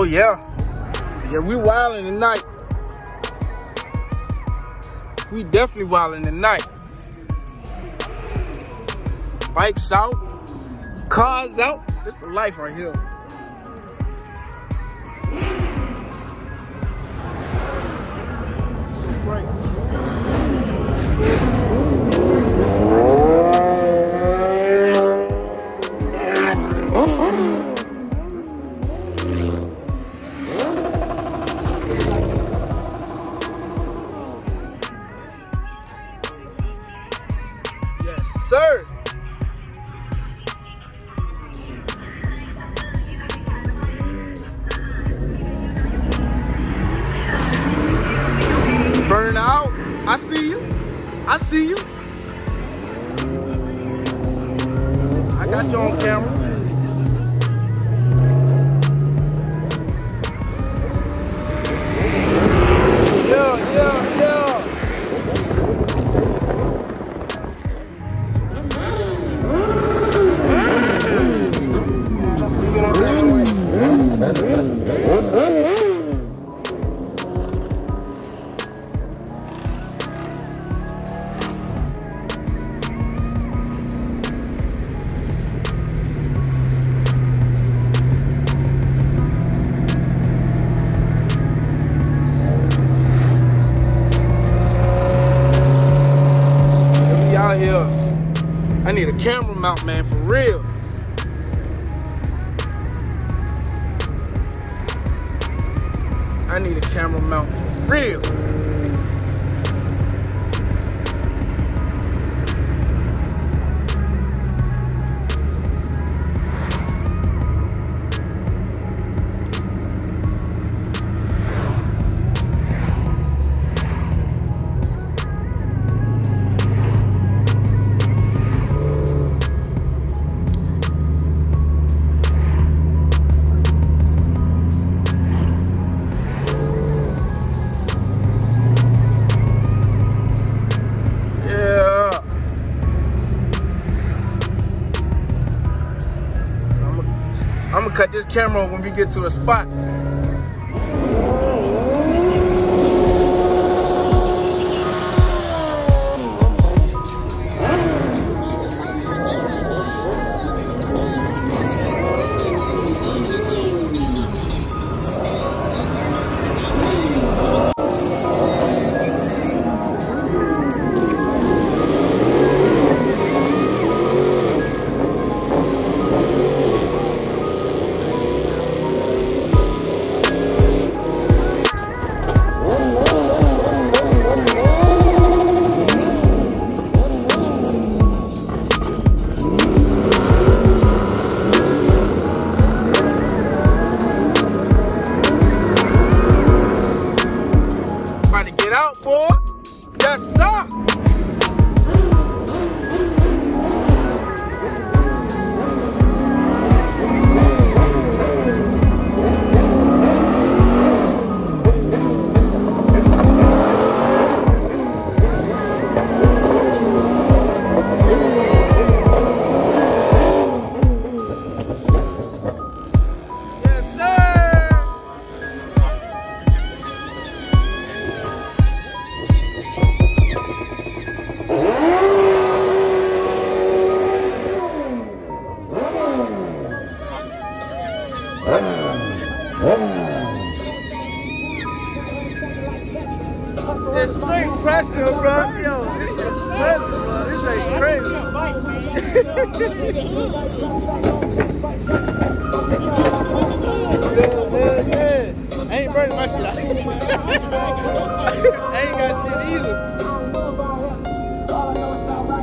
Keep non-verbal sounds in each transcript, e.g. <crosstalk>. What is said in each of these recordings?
Oh yeah. Yeah, we wilding tonight. We definitely wilding tonight. Bikes out, cars out. It's the life right here. Yes, real. I'm gonna cut this camera when we get to a spot.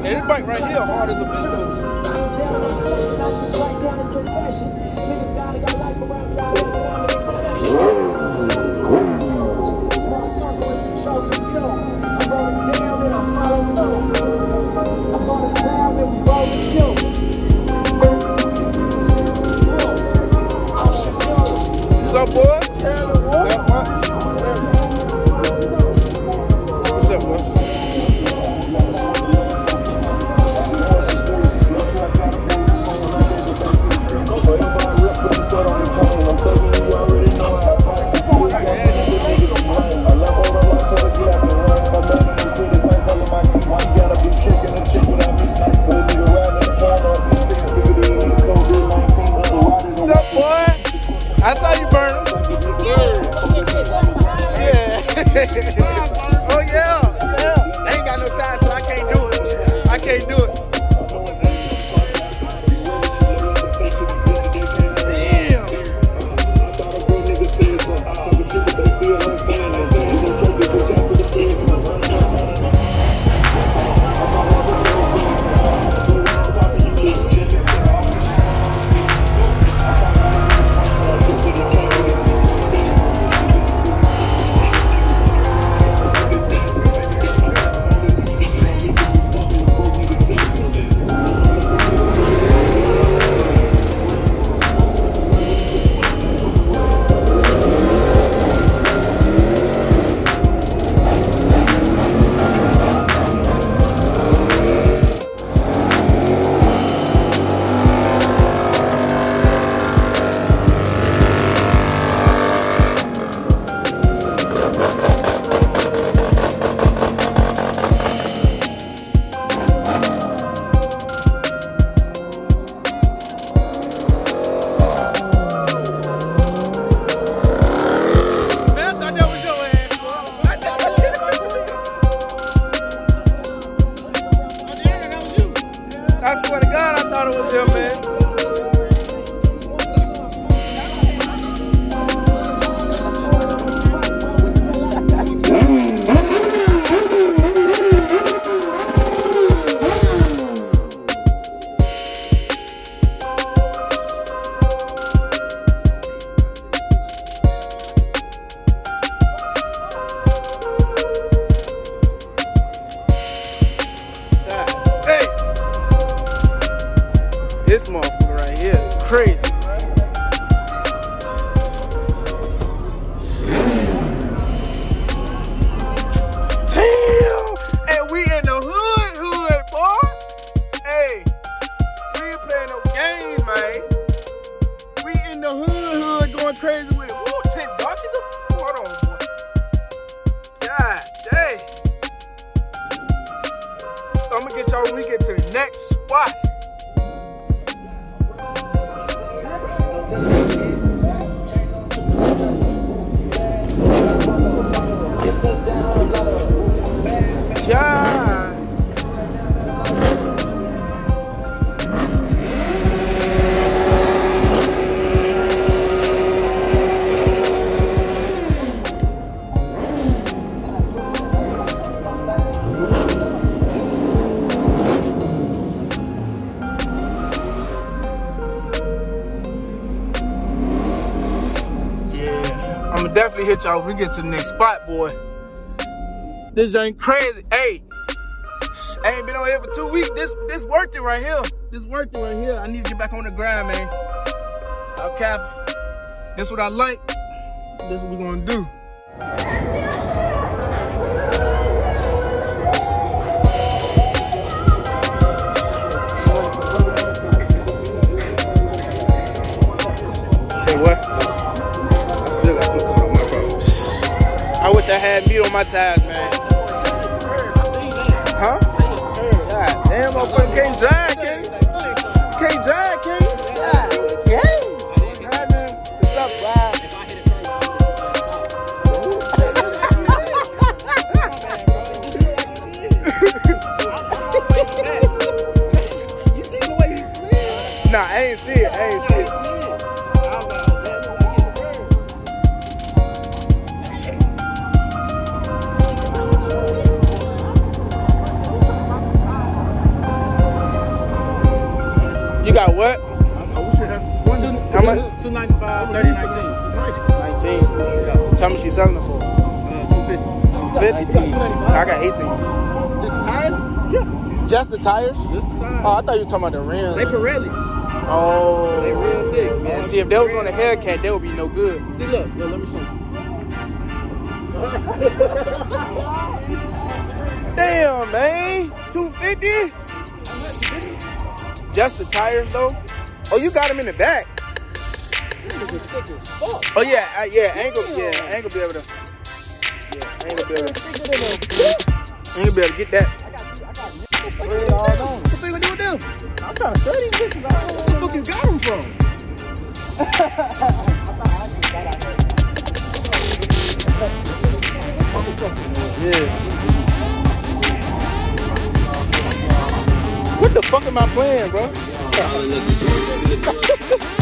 Hey, this bike right here hard as a bitch. What's up, boy? I'm gonna get y'all when we get to the next spot. Yeah. Yeah, I'm gonna definitely hit y'all when we get to the next spot, boy. This ain't crazy. Hey, I ain't been on here for two weeks. This this worked it right here. This worked it right here. I need to get back on the grind, man. Stop capping. This what I like. This what we gonna do. Say what? I wish I had meat on my tires, man. Huh? God damn, motherfucker can't drive, 19. Tell me she's selling it for. Uh, 250. 50. I got 18s. The tires? Yeah. Just the tires? Just the tires. Oh, I thought you were talking about the rims. They Pirellis. Oh. They real thick, man. And see, if they was on the Hellcat, they would be no good. See, look. Look, let me show you. <laughs> Damn, man. 250? Just the tires, though? Oh, you got them in the back. Oh, yeah. I, yeah, I ain't yeah, gonna be able to. Yeah, I be able to. Gonna be able to get that. What you gonna do with them? I'm trying to study this. Where the fuck you got them from? Yeah. What the fuck am I playing, bro? <laughs>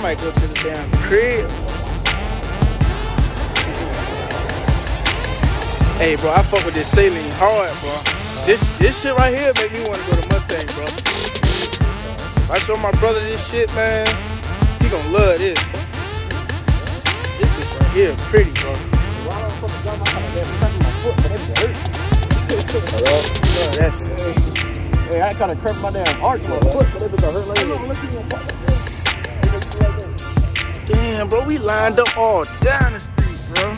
I might go to the damn crib. Hey, bro, I fuck with this Saleen hard, bro. This this shit right here make me want to go to Mustang, bro. If I show my brother this shit, man, he gonna love this. This is right here, pretty, bro. Love that shit. Hey, I kind of cracked my damn arch on my foot, but it was hurt like Damn, bro, we lined up all down the street, bro.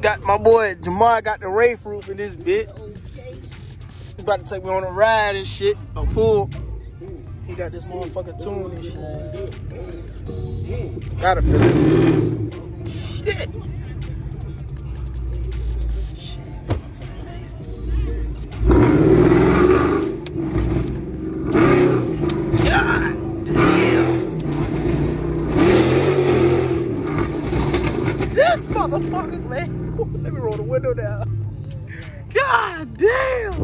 Got my boy Jamad got the Ray roof in this bit. He's about to take me on a ride and shit, a pool. He got this motherfucker tune and shit. Gotta feel this. Shit. Man. <laughs> Let me roll the window down. God damn!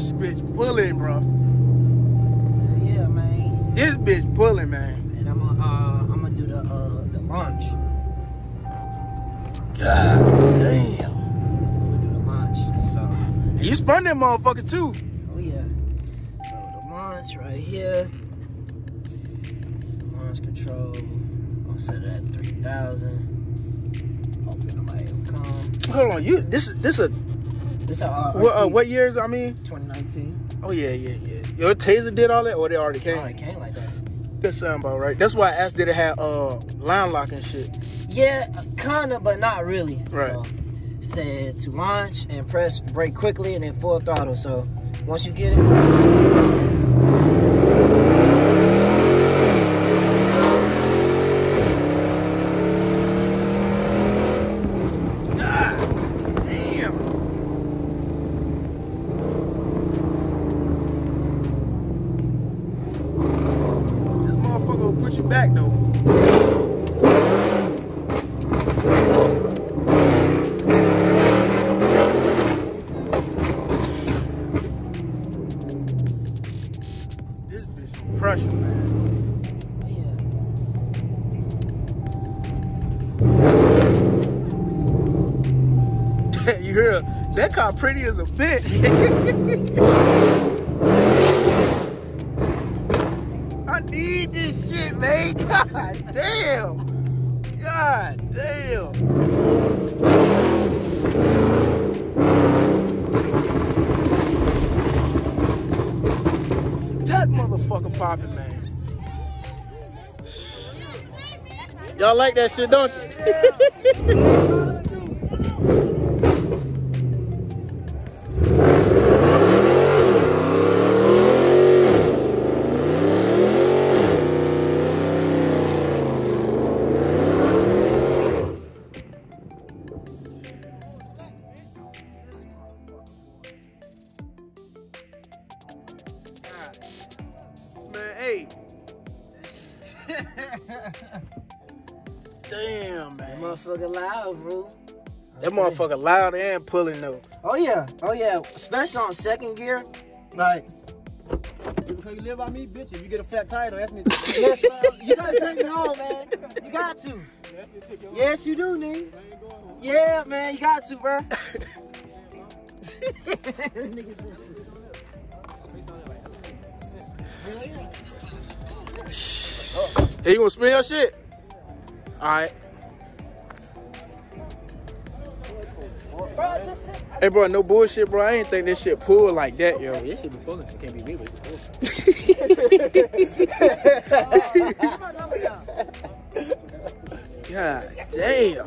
this bitch pulling, bro. Yeah, man. This bitch pulling, man. And I'm uh, I'm gonna do the, uh, the launch. God damn. I'm gonna do the launch, so. And you spun that motherfucker too. Oh yeah. So the launch right here. Launch control. I'm gonna set it at 3,000. Hopefully nobody will come. Hold on, you, this is, this a, this is our what, uh, what years? I mean, 2019. oh yeah, yeah, yeah. Your taser did all that, or they already came. It came like that. That sound about right. That's why I asked did it have uh line lock and shit. Yeah, kinda, but not really. Right. So, said to launch and press brake quickly and then full throttle. So once you get it, car pretty as a bitch. <laughs> I need this shit, man. <laughs> God damn. God damn. That motherfucker popping, man. Y'all like that shit, don't you? <laughs> motherfucker loud and pulling though. Oh yeah, oh yeah. Especially on second gear. Like, Because you live by me, bitch. If you get a flat tire, don't ask me. <laughs> yes. You gotta take me home, man. You got to. Yes, you do, nigga. Yeah, man, you got to, bro. Nigga <laughs> Hey, you gonna spin your shit? Alright. Bro, Hey, bro, no bullshit, bro. I ain't think this shit pull like that, yo. This shit be pulling. It can't be me, but it's pulling. God damn.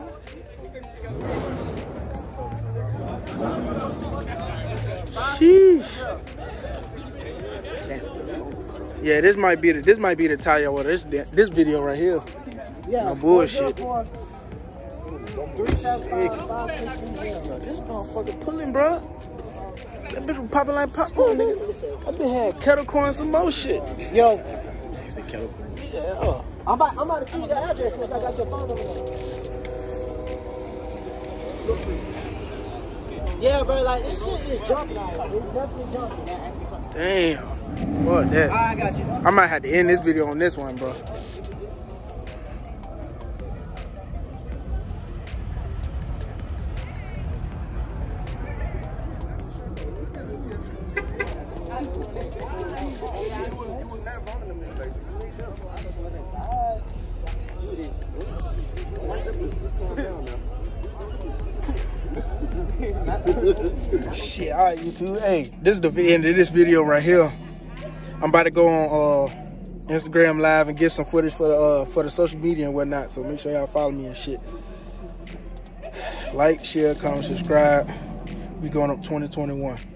Sheesh. Yeah, this might be the this might be the tire with this this video right here. Yeah. No bullshit. This motherfucker pulling, bro. That bitch was popping like popcorn, nigga. I been had kettle corn some more shit. Yo, Yeah. I'm about, I'm about to see your address since I got your phone number. Yeah, bro, like this shit is jumping. It's definitely jumping. Damn. Fuck that. I got you. I might have to end this video on this one, bro. This is the end of this video right here. I'm about to go on uh, Instagram live and get some footage for the uh, for the social media and whatnot. So make sure y'all follow me and shit. Like, share, comment, subscribe. We going up 2021.